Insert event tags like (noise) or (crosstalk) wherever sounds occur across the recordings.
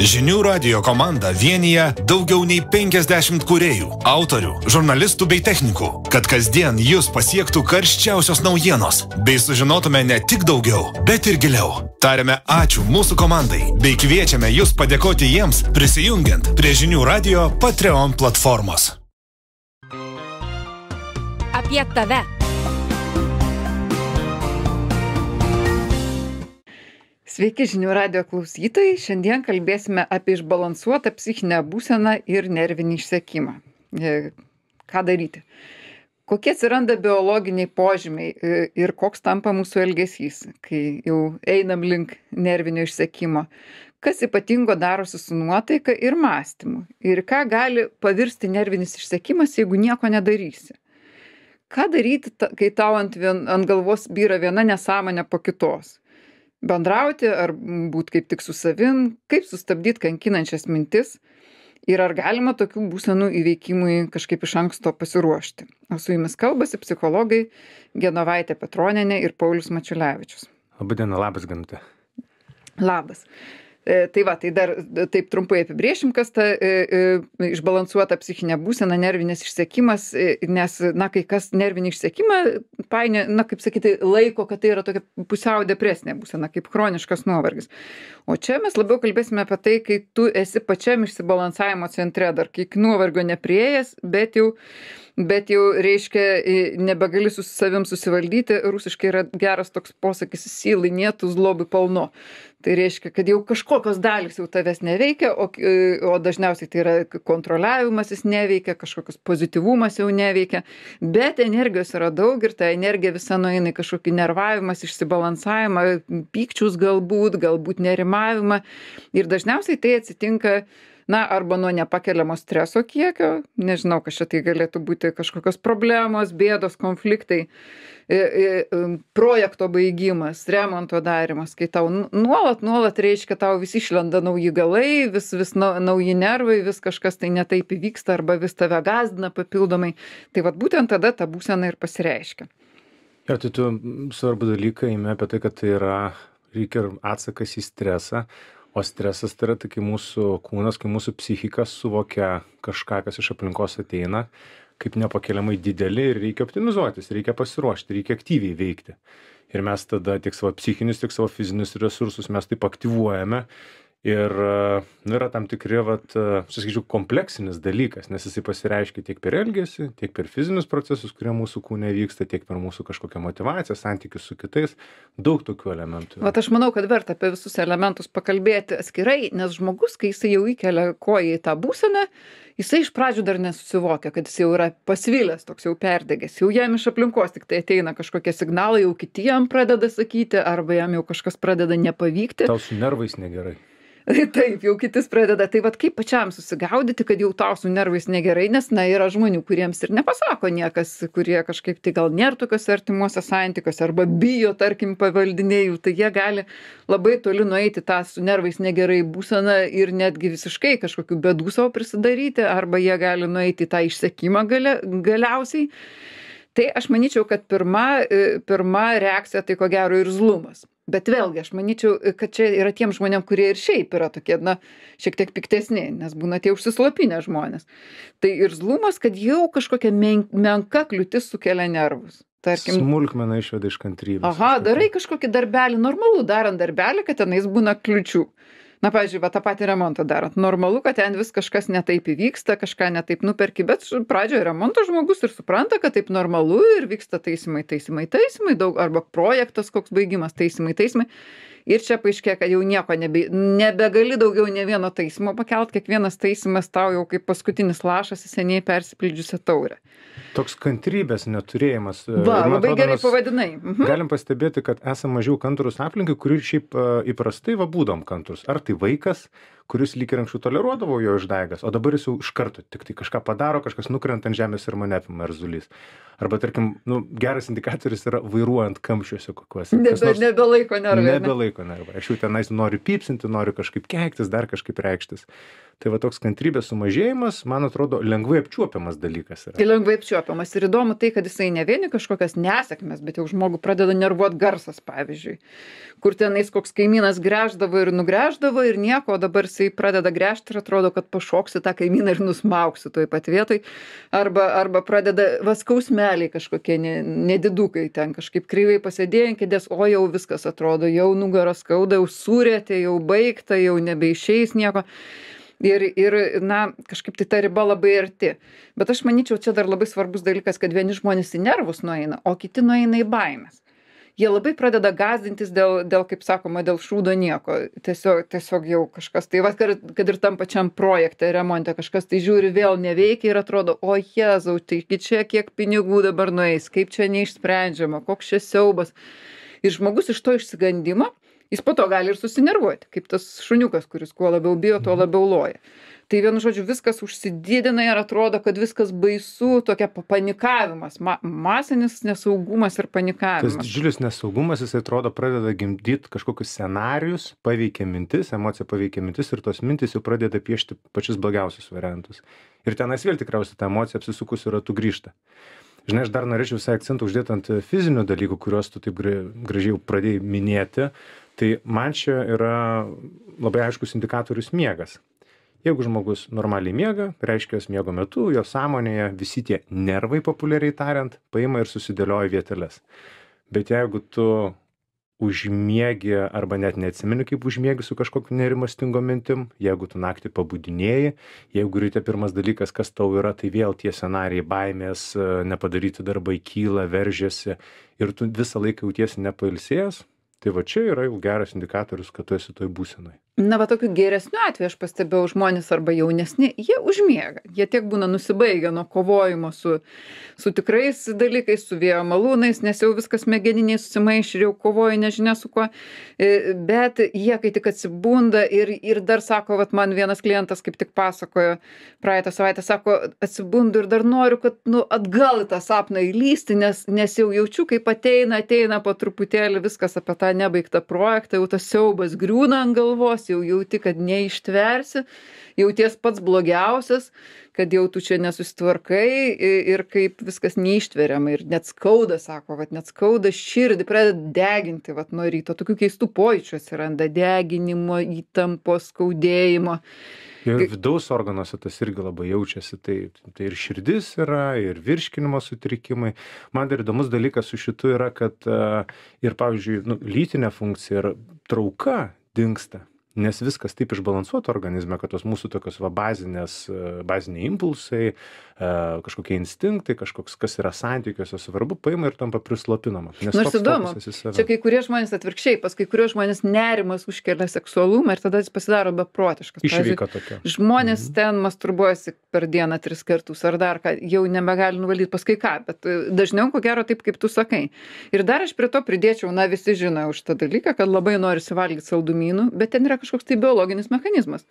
Žinių radio komanda vienyje daugiau nei 50 kuriejų, autorių, žurnalistų bei technikų, kad kasdien jūs pasiektų karščiausios naujienos, bei sužinotume ne tik daugiau, bet ir giliau. Tariame ačiū mūsų komandai, bei kviečiame jūs padėkoti jiems prisijungiant prie žinių radio Patreon platformos. Apie tave. Sveiki žinių radio klausytojai. Šiandien kalbėsime apie išbalansuotą psichinę būseną ir nervinį išsekimą. E, ką daryti? Kokie atsiranda biologiniai požymiai e, ir koks tampa mūsų elgesys, kai jau einam link nervinio išsekimo? Kas ypatingo darosi su nuotaika ir mąstymu? Ir ką gali pavirsti nervinis išsekimas, jeigu nieko nedarysi? Ką daryti, kai tau ant, vien, ant galvos byra viena nesąmonė po kitos? Bendrauti ar būt kaip tik su savim, kaip sustabdyti kankinančias mintis ir ar galima tokių būsenų įveikimui kažkaip iš anksto pasiruošti. O su jumis kalbasi psichologai Genovaitė Petronienė ir Paulius Mačiulevičius. Labadiena, labas gamta. Labas. E, tai va, tai dar taip trumpai apibriešim, kas ta e, e, išbalansuota psichinė būsena, nervinis išsekimas, nes, na, kai kas nervinį išsekimą painė, na, kaip sakyti, laiko, kad tai yra tokia pusiau depresinė būsena, kaip chroniškas nuovargis. O čia mes labiau kalbėsime apie tai, kai tu esi pačiam išsibalansavimo centre, dar kai nuovargio neprieėjęs, bet jau bet jau reiškia nebegali su savim susivaldyti rusiškai yra geras toks posakis sylai nietu zlobi polno tai reiškia kad jau kažkokios dalys jau tavęs neveikia o o dažniausiai tai yra kontroliavimas jis neveikia kažkokios pozityvumas jau neveikia bet energijos yra daug ir ta energija visa nueina į kažkokį nervavimąsi išsibalansavimą pykčius galbūt galbūt nerimavimą. Ir dažniausiai tai atsitinka na arba nuo nepakeliamo streso kiekio. Nežinau kas čia tai galėtų būti kažkokios problemos bėdos konfliktai i i projekto baigimas remonto darymas kai tau nuolat nuolat reiškia tau vis išlenda nauji galai vis vis nau nauji nervai vis kažkas tai ne taip įvyksta arba vis tave gąsdina papildomai. Tai vat būtent tada ta būsena ir pasireiškia. Jo tai tu svarbų dalyką imi apie tai kad tai yra lyg ir atsakas į stresą o stresas tai yra tai kai mūsų kūnas kai mūsų psichika suvokia kažką kas iš aplinkos ateina kaip nepakeliamai didelį ir reikia optimizuotis reikia pasiruošti reikia aktyviai veikti. Ir mes tada tiek savo psichinius tiek savo fizinius resursus mes taip aktyvuojame ir nu yra tam tikri vat sakyčiau kompleksinis dalykas nes jisai pasireiškia tiek per elgesį tiek per fizinius procesus kurie mūsų kūne vyksta tiek per mūsų kažkokią motyvaciją santykius su kitais. Daug tokių elementų vat aš manau kad verta apie visus elementus pakalbėti atskirai nes žmogus kai jisai jau įkelia koją į tą būseną jisai iš pradžių dar nesusivokia kad jis jau yra pasvilęs toks jau perdegęs. Jau jam iš aplinkos tiktai ateina kažkokie signalai jau kiti jam pradeda sakyti arba jam jau kažkas pradeda nepavykti. Tau su nervais negerai (laughs) Taip, jau kitis pradeda. Tai vad kaip pačiam susigaudyti, kad jau tau su nervais negerai, nes, na, yra žmonių, kuriems ir nepasako niekas, kurie kažkaip tai gal nėra tokiuose artimuose santykiuose arba bijo, tarkim, pavaldinėjų, tai jie gali labai toli nueiti tą su nervais negerai būseną ir netgi visiškai kažkokių bedų savo prisidaryti, arba jie gali nueiti į tą išsekimą galia, galiausiai. Tai aš manyčiau, kad pirma, e, pirma reakcija tai ko gero ir zlumas bet vėlgi aš manyčiau kad čia yra tiem žmonėm kurie ir šiaip yra tokie na šiek tiek piktesni nes būna tie užsislopinę žmonės. Tai irzlumas kad jau kažkokia men menka kliūtis sukelia nervus. Tarkim smulkmena išveda iš kantrybės aha darai kažkokį darbelį normalu darant darbelį kad tenais būna kliūčių na pavyzdžiui va tą patį remontą darant normalu kad ten vis kažkas ne taip įvyksta kažką ne taip nuperki bet pradžioj remonto žmogus ir supranta kad taip normalu ir vyksta taisymai taisymai taisymai daug arba projektas koks baigimas taisymai taisymai ir čia paaiškėja kad jau nieko nebe nebegali daugiau nė vieno taisymo pakelt kiekvienas taisymas tau jau kaip paskutinis lašas į seniai persipildžiusią taurę. Toks kantrybės neturėjimas va labai gerai pavadinai. Mhm. galim pastebėti kad esam mažiau kantrūs aplinkai kuri šiaip įprastai va būdavom kantrūs. Ar tai vaikas kuris lyg ir anksčiau toleruodavo jo išdaigas o dabar jis jau iš karto tiktai kažką padaro kažkas nukrenta ant žemės ir mane apima erzulys arba tarkim nu geras indikatorius yra vairuojant kamščiuose kokiuose. Nebe nebelaiko nervai nebelaiko nervai. Aš jau tenais noriu pypsinti noriu kažkaip keiktis dar kažkaip reikštis. Tai va toks kantrybės sumažėjimas man atrodo lengvai apčiuopiamas dalykas yra. Lengvai apčiuopiamas. Ir įdomu tai kad jisai ne vien į kažkokias nesėkmes bet jau žmogų pradeda nervuot garsas pavyzdžiui. Kur tenais koks kaimynas gręždavo ir nugręždavo ir nieko o dabar jisai jisai pradeda gręžt ir atrodo kad pašoksi tą kaimyną ir nusmaugsi toj pat vietoj. Arba arba pradeda va skausmeliai kažkokie ne nedidukai ten kažkaip kreivai pasėdėjo ant kėdės o jau viskas atrodo jau nugarą skauda jau surietė jau baigta jau nebeišeis nieko. Ir ir na kažkaip tai ta riba labai arti. Bet aš manyčiau čia dar labai svarbus dalykas kad vieni žmonės į nervus nueina o kiti nueina į baimes jie labai pradeda gąsdintis dėl dėl kaip sakoma dėl šūdo nieko. Tiesiog tiesiog jau kažkas tai vat kad kad ir tam pačiam projekte remonte kažkas tai žiūri vėl neveikia ir atrodo o jėzau taigi čia kiek pinigų dabar nueis kaip čia neišsprendžiama koks čia siaubas. Ir žmogus iš to išsigandimo jis po to gali ir susinervuoti kaip tas šuniukas kuris kuo labiau bijo tuo labiau loja tai vienu žodžiu viskas užsididina ir atrodo kad viskas baisu tokia panikavimas ma masinis nesaugumas ir Tas panikavimas didžiulis nesaugumas, jis atrodo pradeda gimdyti kažkokius scenarius, paveikia mintis, emocija paveikia mintis ir tos mintis jau pradeda piešti pačius blogiausius variantus. Ir tenais vėl tikriausiai ta emocija apsisukusi ratu grįžta. Žinai, aš dar norėčiau visai akcentą uždėti ant fizinių dalykų, kuriuos tu taip gra- gražiai pradėjai minėti. Tai man čia yra labai aiškus indikatorius miegas. Jeigu žmogus normaliai miega, reiškia, miego metu jo sąmonėje visi tie nervai, populiariai tariant, paima ir susidėlioja vieteles. Bet jeigu tu užmiegi arba net neatsimeni, kaip užmiegi su kažkokiu nerimastingo mintim, jeigu tu naktį pabudinėjai, jeigu ryte pirmas dalykas, kas tau yra, tai vėl tie scenarijai baimės, nepadaryti darbai kyla, veržiasi ir tu visą laiką jautiesi nepailsėjęs, tai va čia yra jau geras indikatorius, kad tu esi toj būsenai. Na, va tokiu geresniu atveju aš pastebėjau žmonės arba jaunesni, jie užmiega. Jie tiek būna nusibaigę nuo kovojimo su, su tikrais dalykais, su vėjo malūnais, nes jau viskas smegeniniai susimaišė ir jau kovoja nežinia su kuo. E, Bet jie, kai tik atsibunda ir, ir dar sako, va man vienas klientas kaip tik pasakojo praeitą savaitę, sako, atsibundu ir dar noriu, kad nu, atgal į tą sapną įlysti, nes, nes jau jaučiu, kaip ateina, ateina po truputėlį viskas apie tą nebaigtą projektą, jau tas siaubas griūna ant galvos, jau jauti, kad neištversi, jauties pats blogiausias, kad jau tu čia nesusitvarkai ir kaip viskas neištveriama ir net skauda, sako, kad net skauda širdį, pradeda deginti, vat nuo ryto, tokių keistų pojūčių atsiranda, deginimo, įtampos, skaudėjimo. Ir vidaus organuose tas irgi labai jaučiasi, tai, tai ir širdis yra, ir virškinimo sutrikimai. Man dar įdomus dalykas su šitu yra, kad e, ir, pavyzdžiui, nu, lytinė funkcija ir trauka dinksta. Nes viskas taip išbalansuota organizme, kad tos mūsų tokios va bazinės, e, baziniai impulsai, kažkokie instinktai, kažkoks, kas yra santykiuose svarbu, paima ir tampa prislopinama. Nors įdomu, čia kai kurie žmonės atvirkščiai, pas kai kurios žmonės nerimas užkelia seksualumą ir tada jis pasidaro beprotiškas. Išvyka tokia. Žmonės ten masturbuojasi per dieną tris kartus ar dar ką, jau nebegali nuvalyti pas kai ką, bet e, dažniau ko gero taip, kaip tu sakai. Ir dar aš prie to pridėčiau, na visi žino už tą dalyką, kad labai nori suvalgyti saldumynų, bet ten yra kažkoks tai biologinis mechanizmas.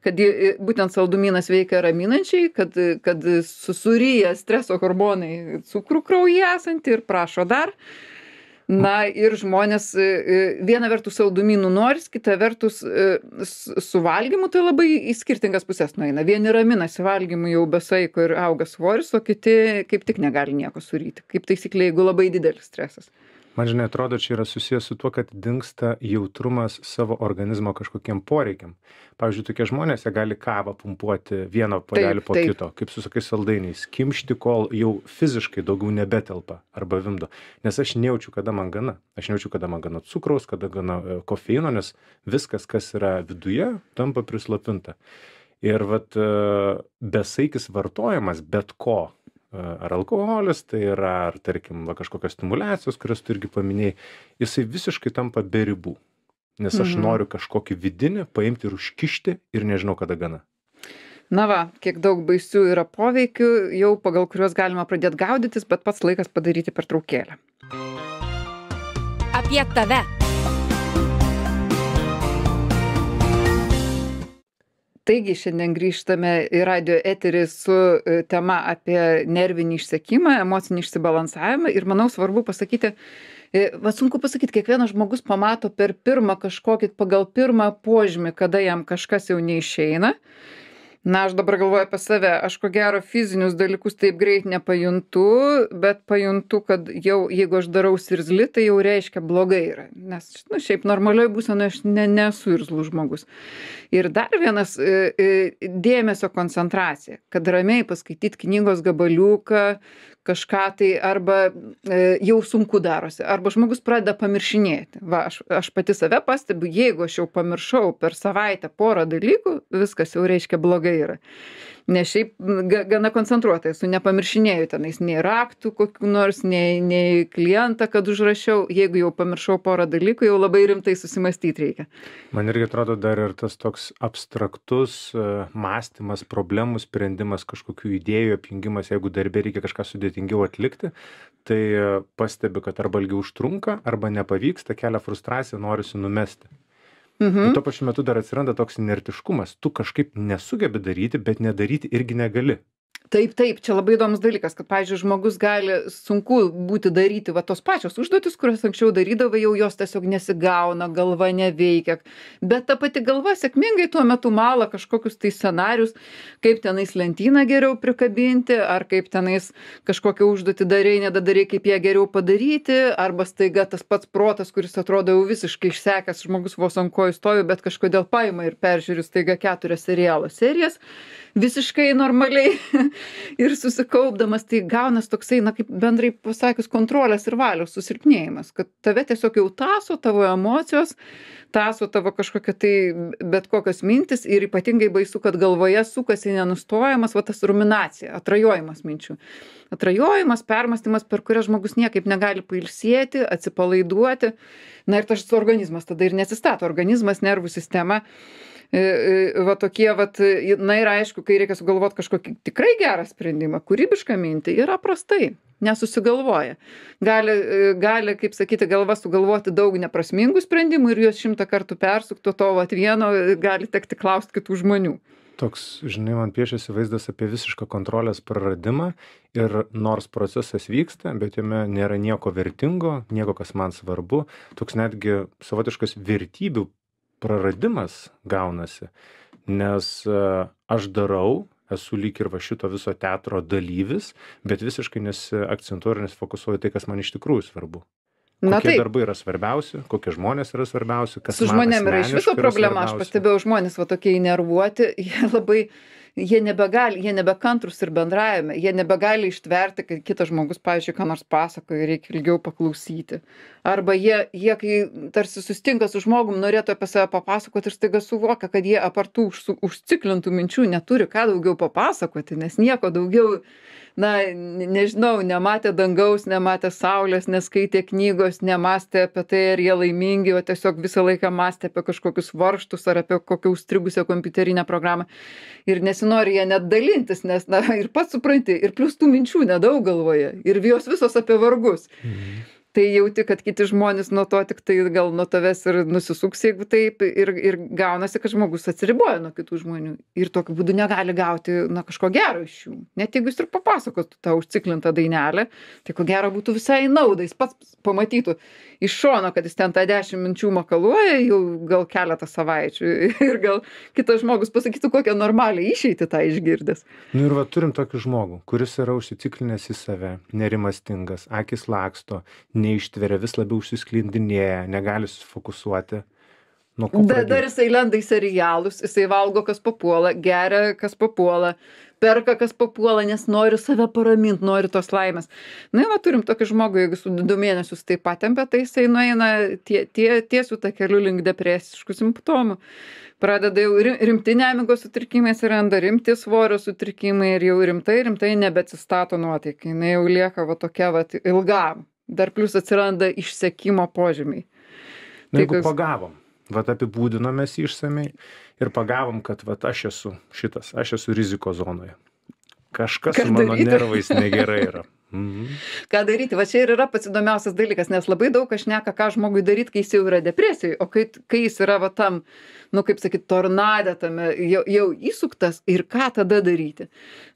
Kad jį- būtent saldumynas veikia raminančiai, kad, kad susuryja streso hormonai cukrų kraujyje esantį ir prašo dar. Na ir žmonės e, e, viena vertus saldumynų noris, kita vertus e, su valgymu tai labai į skirtingas pusės nueina. Vieni raminasi valgymu jau be saiko ir auga svoris, o kiti kaip tik negali nieko suryti. Kaip taisyklė, jeigu labai didelis stresas. Man žinai, atrodo, čia yra susijęs su tuo, kad dinksta jautrumas savo organizmo kažkokiem poreikiam. Pavyzdžiui, tokie žmonės, jie gali kavą pumpuoti vieną puodelį po kito, kaip su sakai saldainiais, kimšti, kol jau fiziškai daugiau nebetelpa arba vimdo. Nes aš nejaučiu, kada man gana. Aš nejaučiu, kada man gana cukraus, kada gana e, kofeino, nes viskas, kas yra viduje, tampa prislopinta. Ir vat e, besaikis vartojimas bet ko, ar alkoholis, tai yra, ar tarkim, va, kažkokios stimulacijos, kurias tu irgi paminėjai, jisai visiškai tampa be ribų. Nes aš Mhm. noriu kažkokį vidinį paimti ir užkišti ir nežinau, kada gana. Na va, kiek daug baisių yra poveikių, jau pagal kuriuos galima pradėti gaudytis, bet pats laikas padaryti pertraukėlę. Apie tave. Taigi šiandien grįžtame į radio eterį su e, tema apie nervinį išsekimą, emocinį išsibalansavimą ir manau svarbu pasakyti, e, va sunku pasakyti, kiekvienas žmogus pamato per pirmą kažkokį, pagal pirmą požymį, kada jam kažkas jau neišeina. Na aš dabar galvoju apie save. Aš ko gero fizinius dalykus taip greit nepajuntu bet pajuntu kad jau jeigu aš darausi irzli tai jau reiškia blogai yra. Nes nu šiaip normalioj būsenoj aš ne nesu irzlus žmogus. Ir dar vienas e, e, dėmesio koncentracija. Kad ramiai paskaityt knygos gabaliuką kažką tai arba e, jau sunku darosi. Arba žmogus pradeda pamiršinėti. Va aš aš pati save pastebiu jeigu aš jau pamiršau per savaitę porą dalykų viskas jau reiškia blogai yra nes šiaip ga gana koncentruota esu nepamiršinėju tenais nei raktų kokių nors nei nei klientą kad užrašiau. Jeigu jau pamiršau porą dalykų jau labai rimtai susimąstyt reikia. Man irgi atrodo dar ir tas toks abstraktus e, mąstymas problemų sprendimas kažkokių idėjų apjungimas jeigu darbe reikia kažką sudėtingiau atlikti tai e, pastebiu kad arba ilgiau užtrunka arba nepavyksta kelia frustraciją norisi numesti mhm. tuo pačiu metu dar atsiranda toks inertiškumas tu kažkaip nesugebi daryti bet nedaryti irgi negali taip taip čia labai įdomus dalykas kad pavyzdžiui žmogus gali sunku būti daryti va tos pačios užduotys kurias anksčiau darydavai jau jos tiesiog nesigauna galva neveikia. Bet ta pati galva sėkmingai tuo metu mala kažkokius tai scenarijus kaip tenais lentyną geriau prikabinti ar kaip tenais kažkokią užduotį darei nedadarei kaip ją geriau padaryti arba staiga tas pats protas kuris atrodo jau visiškai išsekęs žmogus vos ant kojų stovi bet kažkodėl paima ir peržiūri staiga keturias serialo serijas visiškai normaliai (laughs) ir susikaupdamas tai gaunas toksai na kaip bendrai pasakius kontrolės ir valios susilpnėjimas kad tave tiesiog jau tąso tavo emocijos tąso tavo kažkokia tai bet kokios mintys ir ypatingai baisu kad galvoje sukasi nenustojamas va tas ruminacija atrajojimas minčių. Atrajojimas permąstymas per kurias žmogus niekaip negali pailsėti atsipalaiduoti. Na ir tas organizmas tada ir neatsistato organizmas nervų sistema va tokie vat na ir aišku kai reikia sugalvot kažkokį tikrai gerą sprendimą kūrybišką mintį yra prastai nesusigalvoja. Gali e, gali kaip sakyti galva sugalvoti daug neprasmingų sprendimų ir juos šimtą kartų persukt o to vat vieno gali tekti klaust kitų žmonių. Toks žinai man piešiasi vaizdas apie visišką kontrolės praradimą ir nors procesas vyksta bet jame nėra nieko vertingo nieko kas man svarbu toks netgi savotiškas vertybių praradimas gaunasi nes e, aš darau esu lyg ir va šito viso teatro dalyvis bet visiškai nesiakcentuoju ir nesifokusuoju tai kas man iš tikrųjų svarbu. Na kokie taip, darbai yra svarbiausi kokie žmonės yra svarbiausi kas su žmonėm yra iš viso problema, aš pastebėjau žmonės va tokie įnervuoti, jie labai, jie nebegali, jie nebekantrus ir bendravime, jie nebegali ištverti, kai kitas žmogus, pavyzdžiui, ką nors pasakoja, reikia ilgiau paklausyti. Arba jie, jie kai tarsi sustinka su žmogum, norėtų apie save papasakoti ir staiga suvokia, kad jie apartų užciklintų minčių neturi ką daugiau papasakoti, nes nieko daugiau na ne nežinau nematė dangaus nematė saulės neskaitė knygos nemąstė apie tai ar jie laimingi o tiesiog visą laiką mąstė apie kažkokius varžtus ar apie kokią užstrigusią kompiuterinę programą ir nesinori ja net dalintis nes na ir pats supranti ir plius tų minčių nedaug galvoje ir jos visos apie vargus Mhm. Tai jauti kad kiti žmonės nuo to tiktai gal nuo tavęs ir nusisuks jeigu taip ir ir gaunasi kad žmogus atsiriboja nuo kitų žmonių. Ir tokiu būdu negali gauti na kažko gero iš jų. Net jeigu jis ir papasakotų tą užciklintą dainelę tai ko gero būtų visai į naudą. Jis pats pamatytų iš šono kad jis ten tą dešim minčių makaluoja jau gal keletą savaičių. (laughs) Ir gal kitas žmogus pasakytų kokią normalią išeitį tą išgirdęs. Nu ir va turim tokį žmogų kuris yra užsiciklinęs į save nerimastingas akys laksto neištveria vis labiau užsisklendinėja negali susifokusuoti Da, dar jisai lenda į serialus, jisai valgo, kas papuola, geria, kas papuola, perka, kas papuola, nes nori save paraminti, nori tos laimės. Na, va, turim tokį žmogų, jeigu su du mėnesius tai patempia, tai jisai nueina tie, tie, tiesių tą kelių link depresiškų simptomų. Pradeda jau ri- rimti nemigos sutrikimai, atsiranda rimti svorio sutrikimai ir jau rimtai, rimtai nebeatsistato nuotaika. Jis jau lieka va tokia va ilgam. Dar plus atsiranda išsekimo požymiai. Na, tai jeigu kas- pagavom, vat apibūdinom mes jį išsamei ir pagavom, kad vat aš esu šitas, aš esu riziko zonoje. Kažkas Ką su mano daryti? nervais negerai yra. (laughs) Mhm. ką daryti va čia ir yra pats įdomiausias dalykas nes labai daug kas šneka ką žmogui daryt kai jis jau yra depresijoj o kai kai jis yra va tam nu kaip sakyt tornade tame jau jau įsuktas ir ką tada daryti?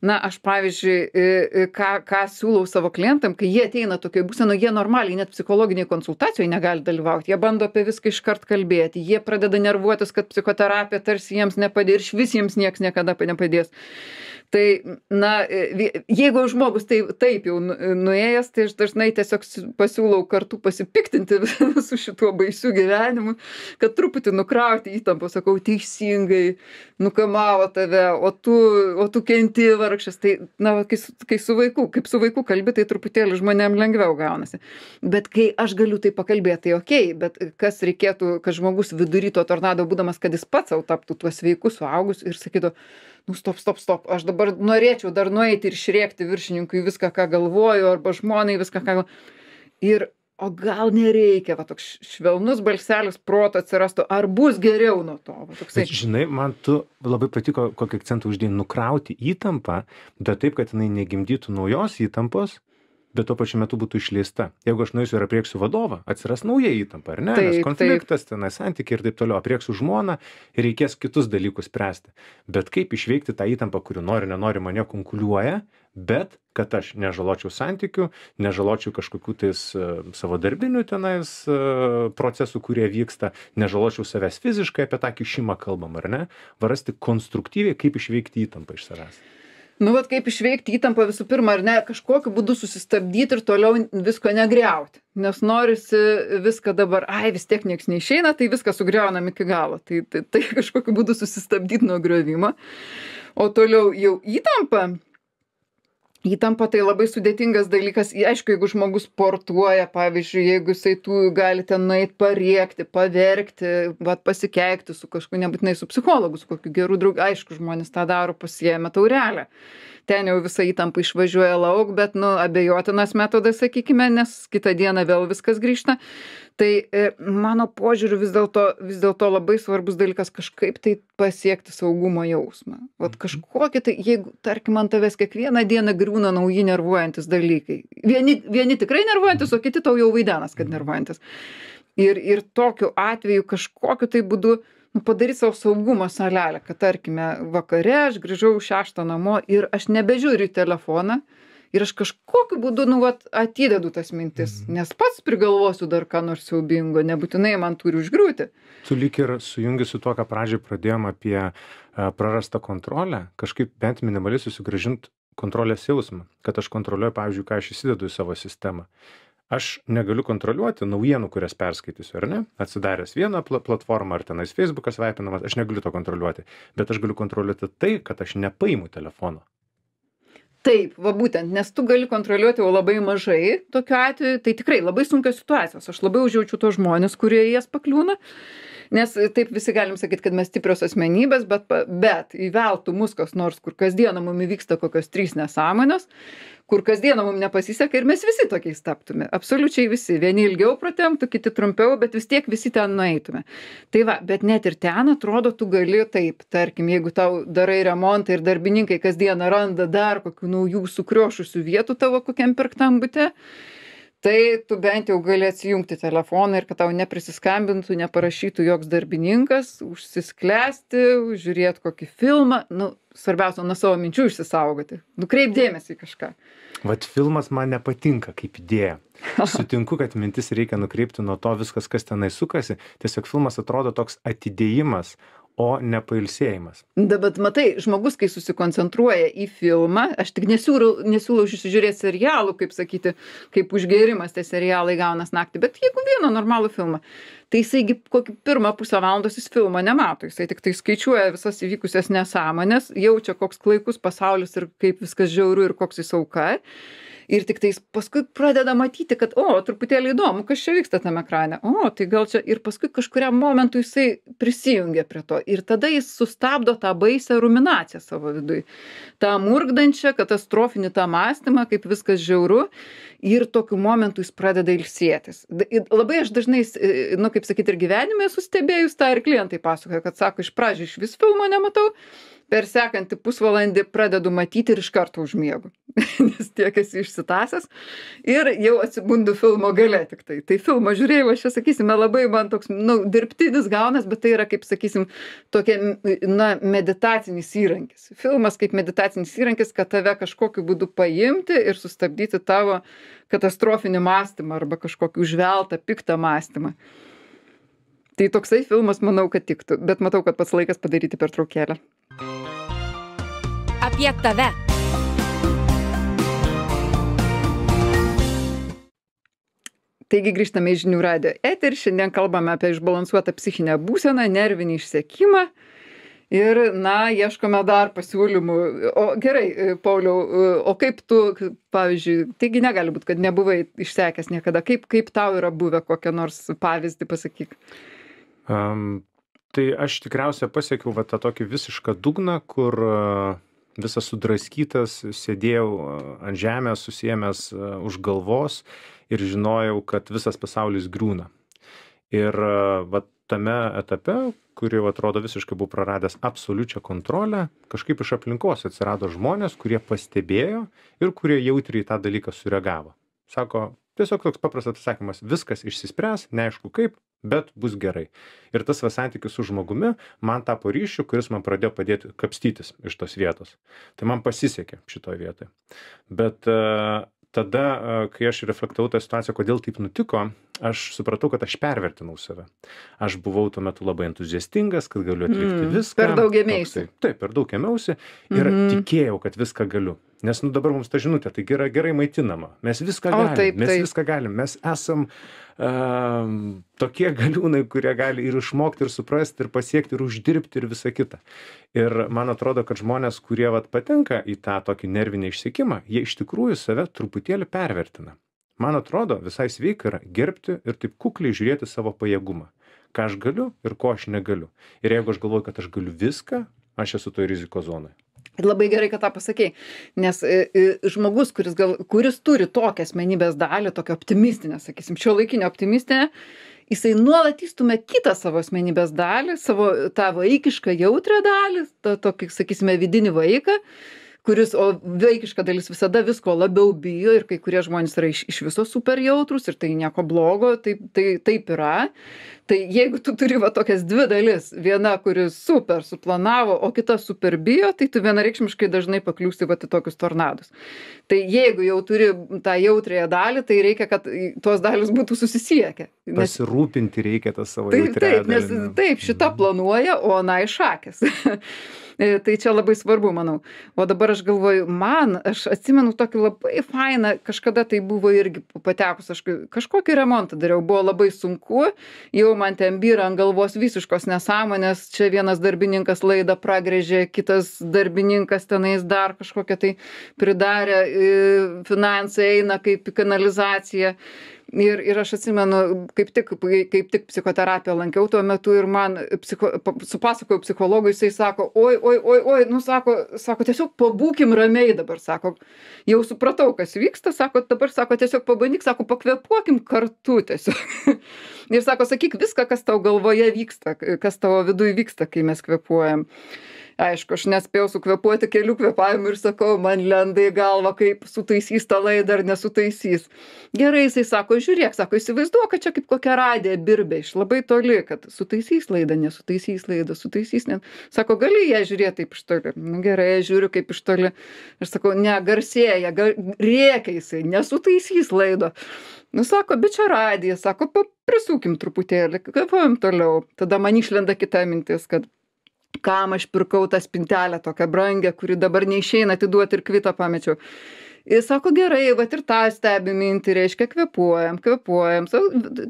Na aš pavyzdžiui i i ką ką siūlau savo klientam kai jie ateina tokioj būsenoj jie normaliai net psichologinėj konsultacijoj negali dalyvaut jie bando apie viską iškart kalbėti jie pradeda nervuotis kad psichoterapija tarsi jiems nepadės išvis jiems nieks niekada nepadės. Tai na vie jeigu žmogus tai taip jau nu nuėjęs tai aš dažnai tiesiog pasiūlau kartu pasipiktinti (laughs) visu šituo baisiu gyvenimu kad truputį nukrauti įtampos sakau teisingai nukamavo tave o tu o tu kenti vargšas. Tai na va kai su kai su vaiku kaip su vaiku kalbi tai truputėlį žmonėm lengviau gaunasi. Bet kai aš galiu taip pakalbėt tai okei bet kas reikėtų kad žmogus vidury to tornado būdamas kad jis pats sau taptų tuo sveiku suaugusiu ir sakytų nu stop stop stop aš dabar norėčiau dar nueiti ir išrėkti viršininkui viską ką galvoju arba žmonai viską ką ir o gal nereikia va toks švelnus balselis proto atsirastų ar bus geriau nuo to va toksai žinai, man tu labai patiko, kokį akcentą uždėjai, nukrauti įtampą, bet taip, kad jinai negimdytų naujos įtampos, bet tuo pačiu metu būtų išleista. Jeigu aš nueisiu ir aprieksiu vadovą, atsiras nauja įtampa, ar ne? Nes konfliktas, tenai santykiai ir taip toliau, aprieksiu žmoną ir reikės kitus dalykus spręsti. Bet kaip išveikti tą įtampą, kuri nori, nenori mane konkuliuoja, bet kad aš nežaločiau santykių, nežaločiau kažkokių tais e, savo darbinių tenais e, procesų, kurie vyksta, nežaločiau savęs fiziškai, apie tą kišimą kalbam, ar ne? Varasti konstruktyviai, kaip išveikti įtampą iš savęs. Nu vat kaip išveikti įtampą visų pirma ar ne kažkokiu būdu susistabdyt ir toliau visko negriauti. Nes norisi viską dabar ai vis tiek nieks neišeina tai viską sugriaunam iki galo. Tai tai tai kažkokiu būdu susistabdyt nuo griovimo. O toliau jau įtampa įtampa tai labai sudėtingas dalykas. Aišku jeigu žmogus sportuoja pavyzdžiui jeigu jisai tų gali ten nueit parėkti paverkti vat pasikeikti su kažkuo nebūtinai su psichologu su kokiu geru draugu aišku žmonės tą daro pasiėmę taurelę ten jau visa įtampa išvažiuoja lauk bet nu abejotinas metodas sakykime nes kitą dieną vėl viskas grįžta. Tai e, mano požiūriu vis dėlto vis dėlto labai svarbus dalykas kažkaip tai pasiekti saugumo jausmą. Vat kažkokį tai jeigu tarkim ant tavęs kiekvieną dieną griūna nauji nervuojantys dalykai. Vieni vieni tikrai nervuojantys o kiti tau jau vaidenas kad nervuojantys ir ir tokiu atveju kažkokiu tai būdu nu padaryt sau saugumo salelę kad tarkime vakare aš grįžau šeštą namo ir aš nebežiūriu į telefoną ir aš kažkokiu būdu nu vat atidedu tas mintis nes pats prigalvosiu dar ką nors siaubingo nebūtinai man turi užgriūti Tu lyg ir sujungi su tuo, ką pradžioj pradėjom apie a, prarastą kontrolę, kažkaip bent minimaliai susigražint kontrolės jausmą, kad aš kontroliuoju, pavyzdžiui, ką aš įsidedu į savo sistemą. Aš negaliu kontroliuoti naujienų, kurias perskaitysiu, ar ne? Atsidaręs vieną pla platformą, ar tenais Facebookas vaipinamas, aš negaliu to kontroliuoti. Bet aš galiu kontroliuoti tai, kad aš nepaimu telefono. taip va būtent nes tu gali kontroliuoti jau labai mažai tokiu atveju tai tikrai labai sunkios situacijos aš labai užjaučiu tuos žmones kurie į jas pakliūna nes taip visi galim sakyt kad mes stiprios asmenybės bet bet įveltų mus kas nors kur kasdieną mum įvyksta kokios trys nesąmonės kur kasdieną mum nepasiseka ir mes visi tokiais taptume. Absoliučiai visi. Vieni ilgiau pratemptų kiti trumpiau bet vis tiek visi ten nueitume. Tai va bet net ir ten atrodo tu gali taip tarkim jeigu tau darai remontą ir darbininkai kasdieną randa dar kokių naujų sukriošusių vietų tavo kokiam pirktam bute tai tu bent jau gali atsijungti telefoną ir kad tau neprisiskambintų neparašytų joks darbininkas užsisklęsti žiūrėt kokį filmą nu svarbiausia nuo savo minčių išsisaugoti nukreipt dėmesį į kažką Vat filmas man nepatinka kaip idėja. (laughs) Sutinku, kad mintis reikia nukreipti nuo to viskas, kas tenai sukasi. Tiesiog filmas atrodo toks atidėjimas, o ne pailsėjimas. Da, bet matai, žmogus, kai susikoncentruoja į filmą, aš tik nesiūlau, nesiūlau žiūrėti serialų, kaip sakyti, kaip užgėrimas tie serialai gaunas naktį, bet jeigu vieną normalų filmą, tai jisaigi kokį pirmą pusę valandos jis filmo nemato, jisai tik tai skaičiuoja visas įvykusias nesąmonės, jaučia, koks klaikus pasaulis ir kaip viskas žiauru ir koks jis auka ir tiktais paskui pradeda matyti kad o truputėlį įdomu kas čia vyksta tam ekrane. O tai gal čia ir paskui kažkuriam momentui jisai prisijungia prie to. Ir tada jis sustabdo tą baisią ruminaciją savo viduj. Tą murkdančią katastrofinį tą mąstymą kaip viskas žiauru ir tokiu momentu jis pradeda ilsėtis. Ir labai aš dažnai e, nu kaip sakyt ir gyvenime esu stebėjus tą ir klientai pasakoja kad sako iš pradžių išvis filmo nematau per sekantį pusvalandį pradedu matyti ir iš karto užmiegu (laughs) nes tiek esi išsitasęs ir jau atsibundu filmo gale tiktai. Tai filmo žiūrėjimas, čia sakysime, labai man toks, nu, dirbtinis gaunas, bet tai yra, kaip sakysim, tokia, na, meditacinis įrankis. Filmas kaip meditacinis įrankis, kad tave kažkokiu būdu paimti ir sustabdyti tavo katastrofinį mąstymą arba kažkokį užveltą, piktą mąstymą. Tai toksai filmas manau, kad tiktų, bet matau, kad pats laikas padaryti pertraukėlę. Apie tave. Taigi grįžtame į žinių radio eterį, šiandien kalbame apie išbalansuotą psichinę būseną, nervinį išsekimą ir, na, ieškome dar pasiūlymų. O gerai, Pauliau, o kaip tu, pavyzdžiui, taigi negali būti, kad nebuvai išsekęs niekada, kaip, kaip tau yra buvę kokią nors pavyzdį, pasakyk. Um, tai aš tikriausiai pasiekiau va, tą tokį visišką dugną, kur uh, visas sudraskytas, sėdėjau ant žemės, susiemęs uh, už galvos ir žinojau, kad visas pasaulis grūna. Ir va tame etape, kur jau atrodo visiškai buvau praradęs absoliučią kontrolę, kažkaip iš aplinkos atsirado žmonės, kurie pastebėjo ir kurie jautriai tą dalyką sureagavo. Sako, tiesiog toks paprastas atsakymas, viskas išsispręs, neaišku kaip, bet bus gerai. Ir tas va santykis su žmogumi man tapo ryšiu, kuris man pradėjo padėti kapstytis iš tos vietos. Tai man pasisekė šitoje vietoje. Bet uh, tada kai aš reflektavau tą situaciją kodėl taip nutiko aš supratau kad aš pervertinau save aš buvau tuo metu labai entuziastingas kad galiu atlikti mm, viską per daug ėmeisi taip per daug ėmiausi ir mm. tikėjau kad viską galiu nes nu dabar mums ta žinutė taigi yra gerai maitinama. Mes viską o, galim taip, mes taip. viską galim. Mes esam um, tokie galiūnai kurie gali ir išmokti ir suprasti ir pasiekti ir uždirbti ir visa kita. Ir man atrodo kad žmonės kurie vat patenka į tą tokį nervinį išsekimą jie iš tikrųjų save truputėlį pervertina. Man atrodo visai sveika yra gerbti ir taip kukliai žiūrėti savo pajėgumą. Ką aš galiu ir ko aš negaliu. Ir jeigu aš galvoju kad aš galiu viską aš esu toj rizikos zonoj Ir labai gerai, kad tą pasakėjai, nes e, e, žmogus, kuris, gal, kuris turi tokią asmenybės dalį, tokią optimistinę, sakysim, šio laikinio optimistinę, jisai nuolat įstumia kitą savo asmenybės dalį, savo tą vaikišką jautrę dalį, tą tokį, sakysime, vidinį vaiką, kuris o vaikiška dalis visada visko labiau bijo ir kai kurie žmonės yra iš, iš viso super jautrus ir tai nieko blogo, taip, tai, taip yra. Tai jeigu tu turi va tokias dvi dalis, viena, kuri super suplanavo, o kita super bijo, tai tu vienareikšmiškai dažnai pakliūsi va į tokius tornadus. Tai jeigu jau turi tą jautrąją dalį, tai reikia, kad tos dalis būtų susisiekę. Nes... Pasirūpinti reikia tą savo taip, taip, nes taip, šita planuoja, o na išakės. (laughs) E, tai čia labai svarbu, manau. O dabar aš galvoju, man, aš atsimenu tokį labai fainą, kažkada tai buvo irgi patekus, aš kažkokį remontą dariau, buvo labai sunku, jau man ten byra ant galvos visiškos nesąmonės, čia vienas darbininkas laidą pragrėžė, kitas darbininkas tenais dar kažkokią tai pridarė, finansai eina kaip kanalizacija ir ir aš atsimenu kaip tik kaip tik psichoterapiją lankiau tuo metu ir man psicho supasakojau psichologui jisai sako oi oi oi oi nu sako sako tiesiog pabūkim ramiai dabar sako. Jau supratau kas vyksta sako dabar sako tiesiog pabandyk sako pakvėpuokim kartu tiesiog. (laughs) Ir sako sakyk viską kas tau galvoje vyksta kas tavo viduj vyksta kai mes kvėpuojam aišku aš nespėjau sukvėpuoti kelių kvėpavimų ir sakau man lenda į galvą kaip sutaisys tą laidą ar nesutaisys. Gerai jisai sako žiūrėk sako įsivaizduok kad čia kaip kokia radija birbia iš labai toli kad sutaisys laidą nesutaisys laidą sutaisys ne sako gali ją žiūrėt taip iš toli? Nu gerai aš žiūriu kaip iš toli. Aš sakau ne garsėja gar rėkia jisai nesutaisys laido. Nu sako bet čia radijas sako prisukim truputėlį kvėpuojam toliau. Tada man išlenda kita mintis kad kam aš pirkau tą spintelę tokią brangią kuri dabar neišeina atiduot ir kvitą pamečiau. Ir sako gerai vat ir tą stebi mintį reiškia kvėpuojam sau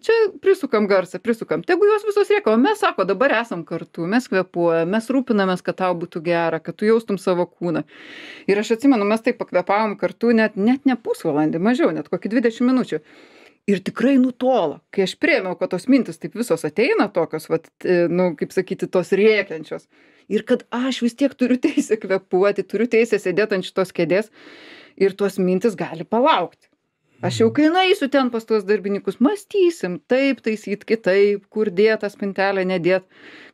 čia prisukam garsą prisukam. Tegu jos visos rėkia o mes sako dabar esam kartu mes kvėpuojam mes rūpinamės kad tau būtų gera kad tu jaustum savo kūną. Ir aš atsimenu mes taip pakvėpavom kartu net net ne pusvalandį mažiau net kokį dvidešim minučių ir tikrai nutolo kai aš priėmiau kad tos mintys taip visos ateina tokios vat e, nu kaip sakyti tos rėkiančios. Ir kad aš vis tiek turiu teisę kvėpuoti turiu teisę sėdėt ant šitos kėdės ir tos mintys gali palaukti Aš jau kai nueisiu ten pas tuos darbininkus, mąstysim, taip taisyt, kitaip, kur dėt tą spintelę, nedėt,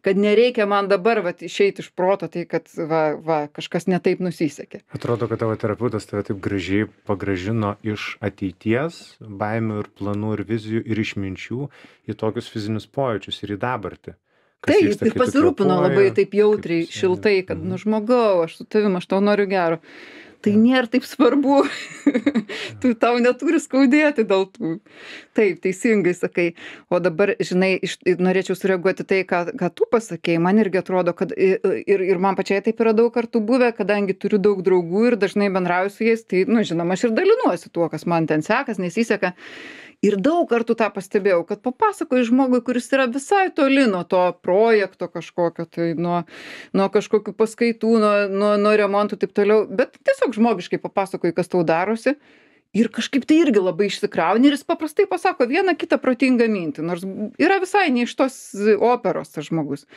kad nereikia man dabar vat, išeiti iš proto, tai kad va, va, kažkas netaip nusisekė. Atrodo, kad tavo terapeutas tave taip gražiai pagražino iš ateities, baimių ir planų ir vizijų ir išminčių į tokius fizinius pojūčius ir į dabartį. Kas Taip, vyksta, ir pasirūpino labai taip jautriai, kaip šiltai, kad, Mhm. nu, žmogau, aš su tavim, aš tau noriu gero. Tai nėra taip svarbu. tu tau neturi skaudėti dėl tų. Taip, teisingai sakai. O dabar, žinai, iš, norėčiau sureaguoti tai, ką, ką tu pasakėjai. Man irgi atrodo, kad ir, ir man pačiai taip yra daug kartų buvę, kadangi turiu daug draugų ir dažnai bendrauju su jais, tai, nu, žinoma, aš ir dalinuosi tuo, kas man ten sekas, nesiseka. Ir daug kartų tą pastebėjau, kad papasakoji žmogui, kuris yra visai toli nuo to projekto kažkokio, tai nuo, nuo kažkokių paskaitų, nuo, nuo, nuo remontų taip toliau, bet tiesiog žmogiškai papasakoji, kas tau darosi. Ir kažkaip tai irgi labai išsikrauni ir jis paprastai pasako vieną kitą protingą mintį, nors yra visai ne iš tos operos tas žmogus.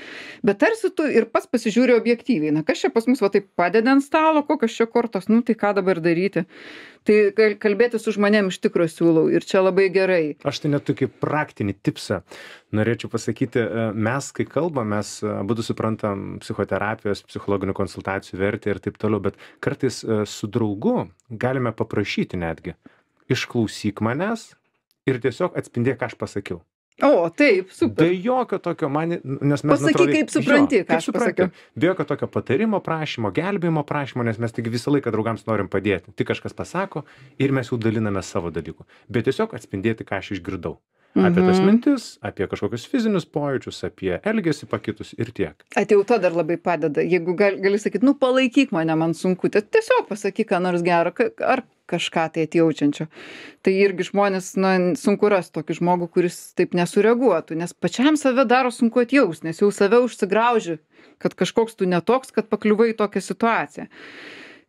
Bet tarsi tu ir pats pasižiūri objektyviai, na kas čia pas mus va taip padeda ant stalo, kokios čia kortos, nu tai ką dabar daryti. Tai kal- kalbėti su žmonėm iš tikrųjų siūlau ir čia labai gerai. Aš tai net tokį praktinį tipsą norėčiau pasakyti. e, Mes, kai kalbam, mes abu suprantam psichoterapijos, psichologinių konsultacijų vertę ir taip toliau, bet kartais e, su draugu galime paprašyti netgi. Išklausyk manęs ir tiesiog atspindėk, ką aš pasakiau. O, taip, Be super. jokio tokio, man, nes mes... Pasakyk, kaip supranti, jo, ką aš supranti. pasakiau. Be jokio tokio patarimo prašymo, gelbėjimo prašymo, nes mes taigi visą laiką draugams norim padėti. Tik kažkas pasako ir mes jau daliname savo dalykų. Bet tiesiog atspindėti, ką aš išgirdau. Apie tas Mhm. mintis, apie kažkokius fizinius pojūčius, apie elgesį pakitus ir tiek. Atjauta dar labai padeda. Jeigu gal, gali sakyti, nu palaikyk mane, man sunku, tai tiesiog pasakyk, ką nors gero, ar kažką tai atjaučiančio. Tai irgi žmonės, na, sunku rasti tokį žmogų, kuris taip nesureaguotų, nes pačiam save daro sunku atjaus, nes jau save užsigrauži, kad kažkoks tu netoks, kad pakliuvai į tokią situaciją.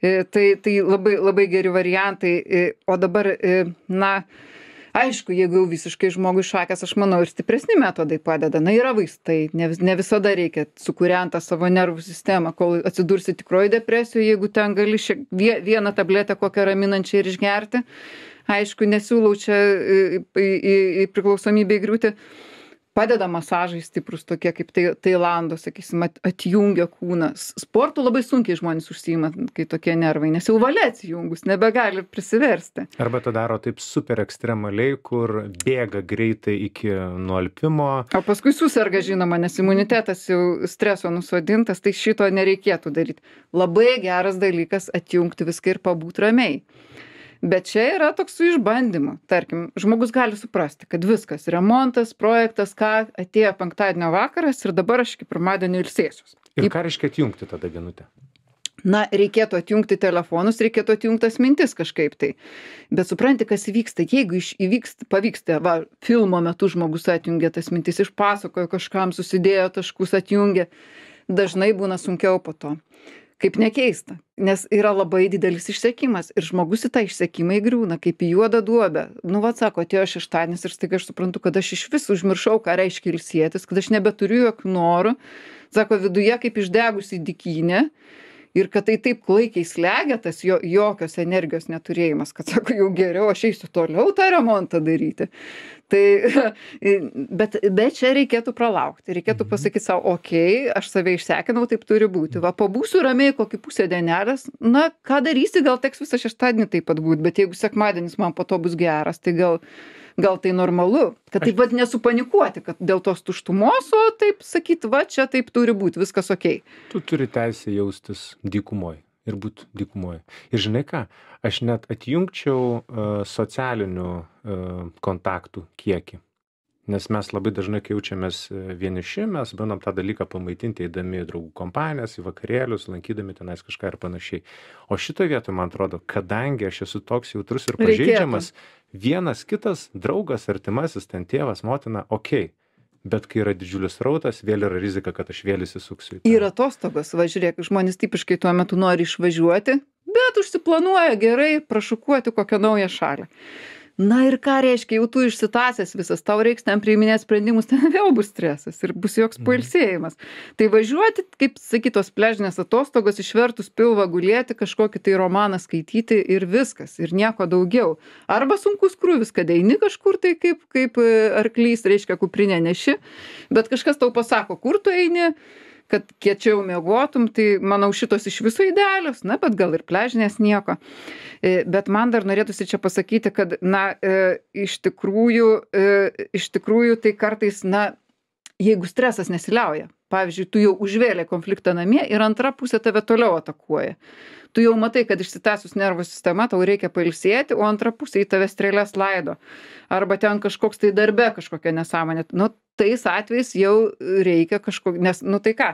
E, Tai, tai labai, labai geri variantai. E, O dabar, e, na, aišku, jeigu jau visiškai žmogui šakės, aš manau, ir stipresni metodai padeda. Na, yra vaistai, ne, ne visada reikia sukuriant tą savo nervų sistemą, kol atsidursi tikroji depresijoje, jeigu ten gali šiek, vie- vieną tabletę kokią raminančią ir išgerti. Aišku, nesiūlau čia į, į, į, priklausomybę įgriūti. Padeda masažai stiprus tokie kaip tai, Tailando, sakysim, at, atjungia kūną. Sportu labai sunkiai žmonės užsima, kai tokie nervai, nes jau valia atsijungus, nebegali prisiversti. Arba tą daro taip super ekstremaliai, kur bėga greitai iki nuolpimo. O paskui susirga, žinoma, nes imunitetas jau streso nusodintas, tai šito nereikėtų daryti. Labai geras dalykas atjungti viską ir pabūti ramiai. Bet čia yra toks su išbandymu. Tarkim, žmogus gali suprasti, kad viskas, remontas, projektas, ką atėjo penktadienio vakaras ir dabar aš iki pirmadienio ilsėsiuos. Ir ką reiškia atjungti tada vienutę? Na, reikėtų atjungti telefonus, reikėtų atjungti tas mintis kažkaip tai. Bet supranti, kas įvyksta. Jeigu iš, įvyksta, pavyksta, va, filmo metu žmogus atjungia tas mintis, išpasakojo kažkam, susidėjo taškus, atjungia, dažnai būna sunkiau po to. Kaip nekeista, nes yra labai didelis išsekimas ir žmogus į tą išsekimą įgriūna, kaip į juodą duobę. Nu, va, sako, atėjo šeštadienis ir staiga aš suprantu, kad aš iš vis užmiršau, ką reiškia ilsėtis, kad aš nebeturiu jokių norų. Sako, viduje kaip išdegusi dikynė ir kad tai taip klaikiai slegia tas jo jokios energijos neturėjimas kad sako jau geriau aš eisiu toliau tą remontą daryti. Tai (laughs) bet bet čia reikėtų pralaukti. Reikėtų pasakyt sau okei aš save išsekinau taip turi būti. Va pabūsiu ramiai kokį pusę dienelės. Na ką darysi gal teks visą šeštadienį taip pat būt bet jeigu sekmadienis man po to bus geras tai gal gal tai normalu kad taip vat nesupanikuoti kad dėl tos tuštumos o taip sakyt va čia taip turi būt viskas okei Tu turi teisę jaustis dykumoj ir būt dykumoj. Ir žinai ką, aš net atjungčiau uh, socialinių uh, kontaktų kiekį. Nes mes labai dažnai, kai jaučiamės e, vieniši, mes bandom tą dalyką pamaitinti, eidami į draugų kompanijas, į vakarėlius, lankydami tenais kažką ir panašiai. O šitoje vietoje, man atrodo, kadangi aš esu toks jautrus ir pažeidžiamas, vienas kitas draugas, artimasis, ten tėvas, motina, okei. Okay. Bet kai yra didžiulis rautas, vėl yra rizika, kad aš vėl įsisuksiu. Ir atostogos, va žiūrėk, žmonės tipiškai tuo metu nori išvažiuoti, bet užsiplanuoja gerai prašukuoti kokią naują šalį. Na ir ką reiškia jau tu išsitąsęs visas tau reiks ten priiminėt sprendimus ten vėl bus stresas ir bus joks Mhm. pailsėjimas tai važiuoti kaip sakyt tos pliažinės atostogos išvertus pilvą gulėti kažkokį tai romaną skaityti ir viskas ir nieko daugiau arba sunkus krūvis kad eini kažkur tai kaip kaip e, arklys reiškia kuprinę neši bet kažkas tau pasako kur tu eini kad kiečiau miegotum tai manau šitos iš viso idealios na bet gal ir pliažinės nieko. E, bet man dar norėtųsi čia pasakyti kad na e, iš tikrųjų e, iš tikrųjų tai kartais na jeigu stresas nesiliauja pavyzdžiui tu jau užvėlei konfliktą namie ir antra pusė tave toliau atakuoja. Tu jau matai kad išsitęsus nervų sistema tau reikia pailsėti o antra pusė į tave strėles laido. Arba ten kažkoks tai darbe kažkokia nesąmonė. Nu tais atvejais jau reikia kažko nes nu tai ką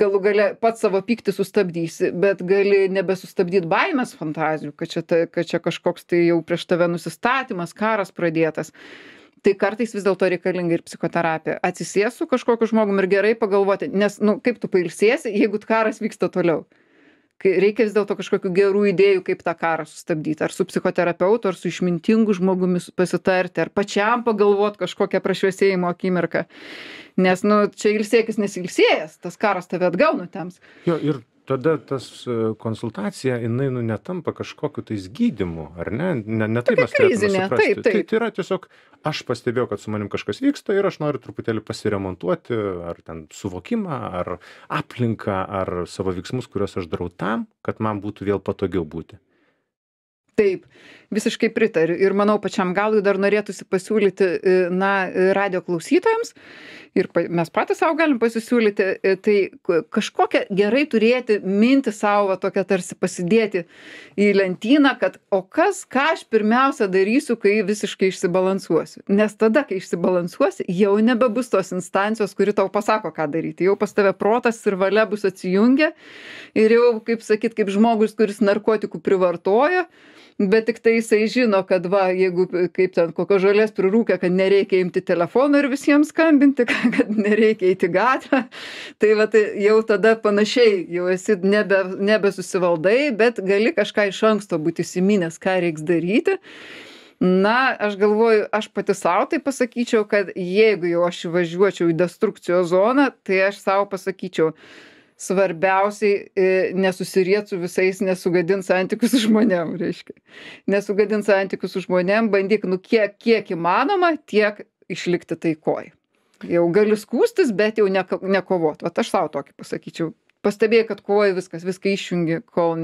galų gale pats savo pyktį sustabdysi bet gali nebesustabdyt baimės fantazijų kad čia ta kad čia kažkoks tai jau prieš tave nusistatymas karas pradėtas tai kartais vis dėlto reikalinga ir psichoterapija. Atsisėst su kažkokiu žmogum ir gerai pagalvoti nes nu kaip tu pailsėsi jeigu karas vyksta toliau? Kai reikia vis dėlto kažkokių gerų idėjų kaip tą karą sustabdyt. Ar su psichoterapeutu ar su išmintingu žmogumi pasitarti ar pačiam pagalvot kažkokią prašviesėjimo akimirką. Nes nu čia ilsėkis nesilsėjęs tas karas tave atgal nutemps Jo, ir tada tas e, konsultacija, jinai nu netampa kažkokiu tais gydimu, ar ne? Ne, ne taip mes turėtume suprasti. taip, taip. Tai, tai yra tiesiog, aš pastebėjau, kad su manim kažkas vyksta ir aš noriu truputėlį pasiremontuoti, ar ten suvokimą, ar aplinką, ar savo veiksmus, kuriuos aš darau tam, kad man būtų vėl patogiau būti. Taip visiškai pritariu. Ir manau pačiam galui dar norėtųsi pasiūlyti e, na e, radijo klausytojams ir mes patys sau galim pasisiūlyti e, tai kažkokią gerai turėti mintį sau va tokią tarsi pasidėti į lentyną kad o kas ką aš pirmiausia darysiu kai visiškai išsibalansuosiu? Nes tada kai išsibalansuosi jau nebebus tos instancijos kuri tau pasako ką daryti. Jau pas tave protas ir valia bus atsijungę ir jau kaip sakyt kaip žmogus kuris narkotikų privartojo bet tiktai jisai žino kad va jeigu kaip ten kokios žolės prirūkė kad nereikia imti telefono ir visiems skambinti (laughs) kad nereikia eit į gatvę tai vat jau tada panašiai jau esi nebe nebesusivaldai bet gali kažką iš anksto būt įsiminęs ką reiks daryti. Na aš galvoju aš pati sau tai pasakyčiau kad jeigu jau aš įvažiuočiau į destrukcijos zoną tai aš sau pasakyčiau svarbiausiai e, nesusiriet su visais nesugadint santykių su žmonėm reiškia. Nesugadint santykių su žmonėm bandyk nu kiek kiek įmanoma tiek išlikti taikoj. Jau gali skųstis bet jau neka nekovot vat aš sau tokį pasakyčiau pastebėjai kad kovoji viskas viską išjungi kol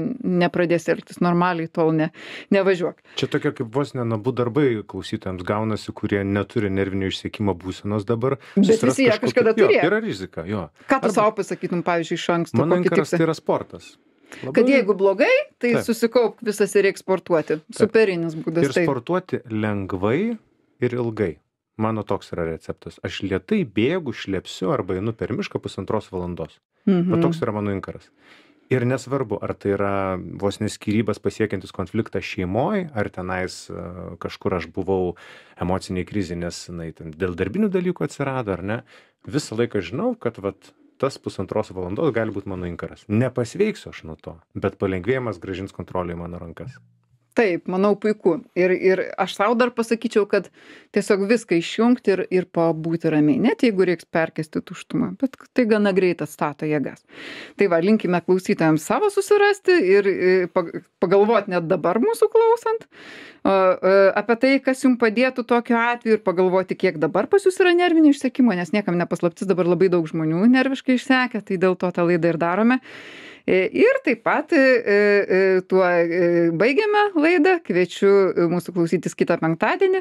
nepradėsi elgtis normaliai tol ne nevažiuok Čia tokia kaip vos ne namų darbai klausytojams gaunasi, kurie neturi nervinio išsiekimo būsenos dabar. Bet visi ją kažkada jo, turėjo. Yra rizika, jo. ką tu Arba- sau pasakytum pavyzdžiui iš anksto Mano inkaras tai yra sportas. Labai- kad jeigu blogai tai Taip. susikaup visas ir eksportuoti superinis ir būdas taip sportuoti lengvai ir ilgai. Mano toks yra receptas. Aš lietai bėgu, šlepsiu arba einu per mišką pusantros valandos. Va Mhm. toks yra mano inkaras. Ir nesvarbu, ar tai yra vos neskirybas pasiekiantis konfliktą šeimoje, ar tenais e, kažkur aš buvau emociniai krizė, nes na, ten dėl darbinių dalykų atsirado, ar ne. Visą laiką žinau, kad vat, tas pusantros valandos gali būti mano inkaras. Nepasveiksiu aš nuo to, bet palengvėjimas gražins kontrolę į mano rankas. Taip manau puiku. Ir ir aš sau dar pasakyčiau kad tiesiog viską išjungt ir ir pabūti ramiai. Net jeigu reiks perkęsti tuštumą bet tai gana greit atstato jėgas. Tai va linkime klausytojams savo susirasti ir i pag pagalvot net dabar mūsų klausant o e, apie tai kas jum padėtų tokiu atveju ir pagalvoti kiek dabar pas jus yra nervinio išsekimo nes niekam ne paslaptis dabar labai daug žmonių nerviškai išsekę tai dėl to tą laidą ir darome. E, Ir taip pat e, e, tuo e, baigiame laidą. Kviečiu e, mūsų klausytis kitą penktadienį.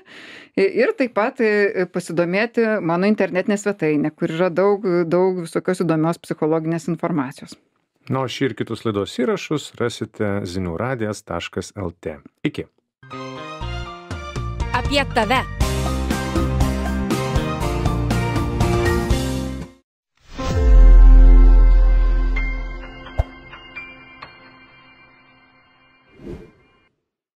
E, Ir taip pat e, pasidomėti mano internetinė svetainė, kur yra daug, daug visokios įdomios psichologinės informacijos. Na, o šį ir kitus laidos įrašus rasite ziniųradijas.lt. Iki. Apie tave